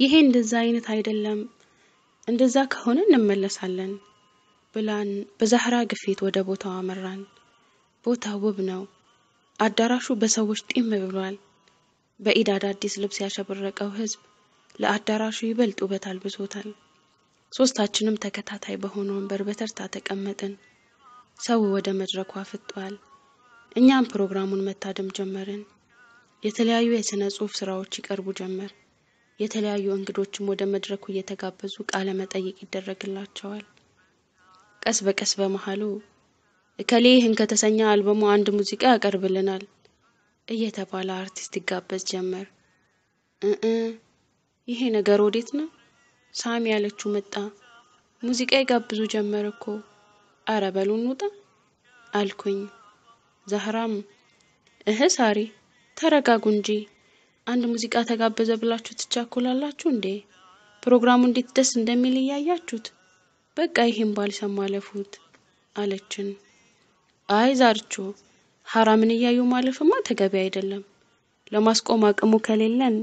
ይሄ እንደዛ አይነት አይደለም፣ እንደዛ ከሆነ እንመለሳለን ብላን በዛህራ ግፊት ወደ ቦታው አመራን። ቦታው ውብ ነው። አዳራሹ በሰዎች ጢም ብሏል። በኢድ አዳዲስ ልብስ ያሸበረቀው ህዝብ ለአዳራሹ ይበልጥ ውበት አልብሶታል። ሶስታችንም ተከታታይ በሆነ ወንበር በተርታ ተቀመጥን። ሰው ወደ መድረኩ አፍጧል። እኛም ፕሮግራሙን መታደም ጀመርን። የተለያዩ የሥነ ጽሑፍ ስራዎች ይቀርቡ ጀመር። የተለያዩ እንግዶችም ወደ መድረኩ እየተጋበዙ ቃለ መጠይቅ ይደረግላቸዋል። ቀስ በቀስ በመሃሉ እከሌ ይህን ከተሰኘ አልበሙ አንድ ሙዚቃ ያቀርብልናል እየተባለ አርቲስት ይጋበዝ ጀመር። እ ይሄ ነገር ወዴት ነው? ሳሚ ያለችው መጣ። ሙዚቃ ይጋብዙ ጀመር እኮ። አረ በሉ እንውጣ አልኩኝ። ዛህራም እህ ሳሪ ተረጋጉ እንጂ አንድ ሙዚቃ ተጋበዘ ብላችሁ ትቻኮላላችሁ እንዴ? ፕሮግራሙ እንዴት ደስ እንደሚል እያያችሁት፣ በቃ ይህም ባልሰማ አለፉት አለችን። አይ ዛርቾ ሀራምን እያዩ ማለፍማ ተገቢ አይደለም። ለማስቆም አቅሙ ከሌለን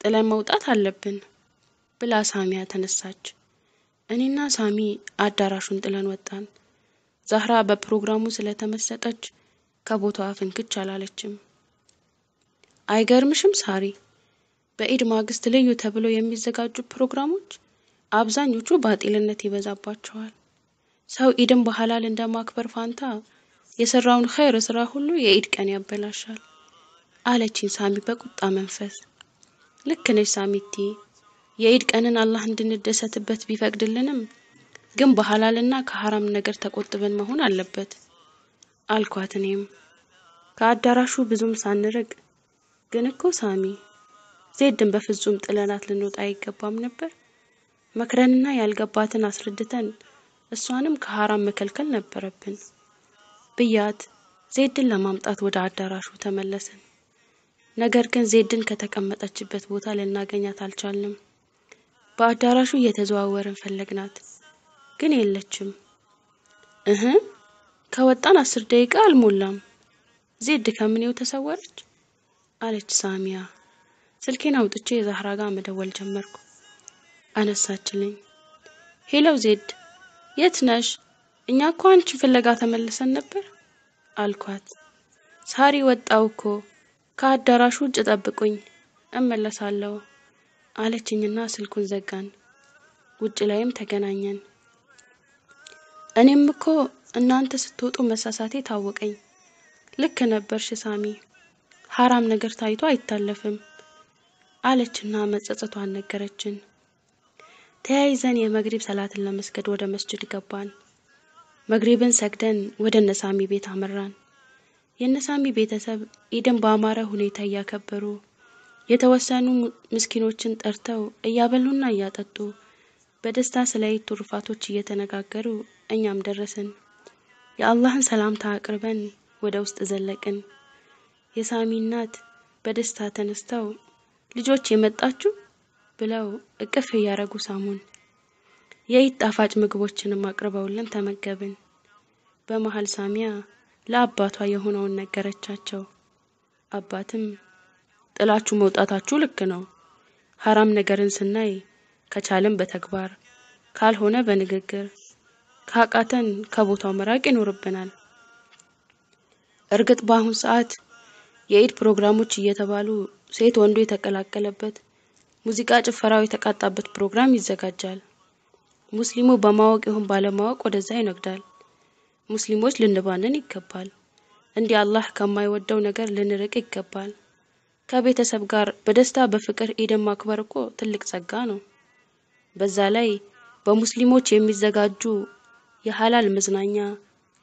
ጥለን መውጣት አለብን ብላ ሳሚያ ተነሳች። እኔና ሳሚ አዳራሹን ጥለን ወጣን። ዛህራ በፕሮግራሙ ስለተመሰጠች ከቦታዋ ፍንክች አላለችም። አይገርምሽም ሳሪ? በኢድ ማግስት ልዩ ተብለው የሚዘጋጁ ፕሮግራሞች አብዛኞቹ ባጢልነት ይበዛባቸዋል። ሰው ኢድን በሐላል እንደ ማክበር ፋንታ የሰራውን ኸይር ስራ ሁሉ የኢድ ቀን ያበላሻል አለችኝ ሳሚ በቁጣ መንፈስ። ልክ ነሽ ሳሚቲ፣ የኢድ ቀንን አላህ እንድንደሰትበት ቢፈቅድልንም ግን በሐላልና ከሐራም ነገር ተቆጥበን መሆን አለበት አልኳት። እኔም ከአዳራሹ ብዙም ሳንርቅ ግን እኮ ሳሚ ዜድን በፍጹም ጥለናት ልንወጣ አይገባም ነበር። መክረንና ያልገባትን አስረድተን እሷንም ከሐራም መከልከል ነበረብን ብያት ዜድን ለማምጣት ወደ አዳራሹ ተመለስን። ነገር ግን ዜድን ከተቀመጠችበት ቦታ ልናገኛት አልቻልንም። በአዳራሹ እየተዘዋወርን ፈለግናት፣ ግን የለችም። እህ ከወጣን አስር ደቂቃ አልሞላም። ዜድ ከምኔው ተሰወረች አለች ሳሚያ። ስልኬን አውጥቼ የዛህራ ጋር መደወል ጀመርኩ። አነሳችልኝ። ሄሎ ዜድ፣ የት ነሽ? እኛ እኮ አንቺን ፍለጋ ተመልሰን ነበር አልኳት። ሳሪ ወጣው እኮ ከአዳራሹ ውጭ ጠብቁኝ፣ እመለሳለሁ አለችኝና ስልኩን ዘጋን። ውጭ ላይም ተገናኘን። እኔም እኮ እናንተ ስትወጡ መሳሳቴ ታወቀኝ። ልክ ነበርሽ ሳሚ፣ ሐራም ነገር ታይቶ አይታለፍም አለችና መጸጸቷን ነገረችን። ተያይዘን የመግሪብ ሰላትን ለመስገድ ወደ መስጅድ ገባን። መግሪብን ሰግደን ወደ እነሳሚ ቤት አመራን። የእነሳሚ ቤተሰብ ኢድን በአማረ ሁኔታ እያከበሩ የተወሰኑ ምስኪኖችን ጠርተው እያበሉና እያጠጡ በደስታ ስለ ኢድ ትሩፋቶች እየተነጋገሩ እኛም ደረስን። የአላህን ሰላምታ አቅርበን ወደ ውስጥ ዘለቅን። የሳሚ እናት በደስታ ተነስተው ልጆች የመጣችሁ ብለው እቅፍ እያረጉ ሳሙን። የኢድ ጣፋጭ ምግቦችንም አቅርበውልን ተመገብን። በመሀል ሳሚያ ለአባቷ የሆነውን ነገረቻቸው። አባትም ጥላችሁ መውጣታችሁ ልክ ነው። ሐራም ነገርን ስናይ ከቻልን በተግባር ካልሆነ በንግግር ካቃተን ከቦታው መራቅ ይኖርብናል። እርግጥ በአሁን ሰዓት የኢድ ፕሮግራሞች እየተባሉ ሴት ወንዱ የተቀላቀለበት ሙዚቃ፣ ጭፈራው የተቃጣበት ፕሮግራም ይዘጋጃል። ሙስሊሙ በማወቅ ይሁን ባለማወቅ ወደዛ ይነግዳል። ሙስሊሞች ልንባንን ይገባል። እንዲህ አላህ ከማይወደው ነገር ልንርቅ ይገባል። ከቤተሰብ ጋር በደስታ በፍቅር ኢድን ማክበር እኮ ትልቅ ጸጋ ነው። በዛ ላይ በሙስሊሞች የሚዘጋጁ የሐላል መዝናኛ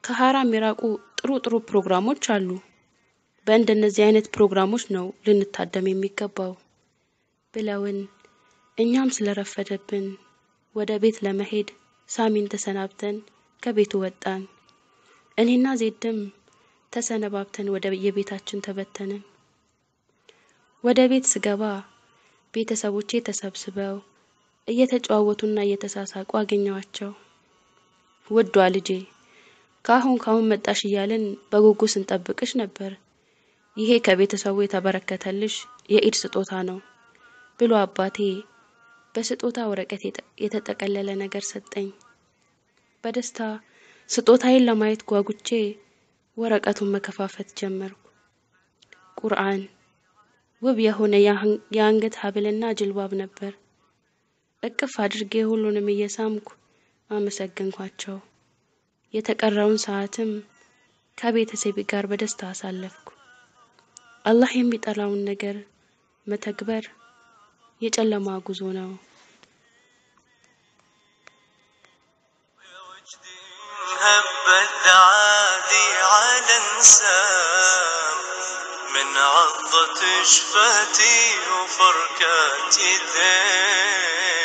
ከሐራም የራቁ ጥሩ ጥሩ ፕሮግራሞች አሉ። በእንደነዚህ አይነት ፕሮግራሞች ነው ልንታደም የሚገባው ብለውን እኛም ስለረፈደብን ወደ ቤት ለመሄድ ሳሚን ተሰናብተን ከቤቱ ወጣን። እኔና ዜድም ተሰነባብተን ወደ የቤታችን ተበተንን። ወደ ቤት ስገባ ቤተሰቦቼ ተሰብስበው እየተጨዋወቱና እየተሳሳቁ አገኘዋቸው። ውዷ ልጄ ካሁን ካሁን መጣሽ እያልን በጉጉ ስንጠብቅሽ ነበር። ይሄ ከቤተሰቡ የተበረከተልሽ የኢድ ስጦታ ነው ብሎ አባቴ በስጦታ ወረቀት የተጠቀለለ ነገር ሰጠኝ። በደስታ ስጦታዬን ለማየት ጓጉቼ ወረቀቱን መከፋፈት ጀመርኩ። ቁርአን፣ ውብ የሆነ የአንገት ሀብልና ጅልባብ ነበር። እቅፍ አድርጌ ሁሉንም እየሳምኩ አመሰገንኳቸው። የተቀረውን ሰዓትም ከቤተሰቤ ጋር በደስታ አሳለፍኩ። አላህ የሚጠላውን ነገር መተግበር የጨለማ ጉዞ ነው። هب التعادي على انسام من عضة شفتي وفركات يدين